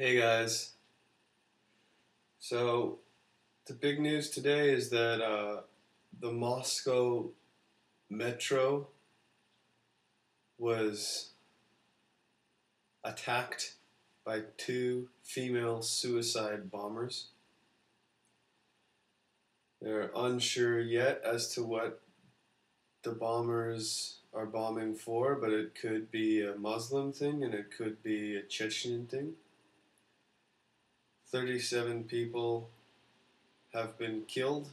Hey guys. So, the big news today is that uh, the Moscow metro was attacked by two female suicide bombers. They're unsure yet as to what the bombers are bombing for, but it could be a Muslim thing and it could be a Chechen thing. 37 people have been killed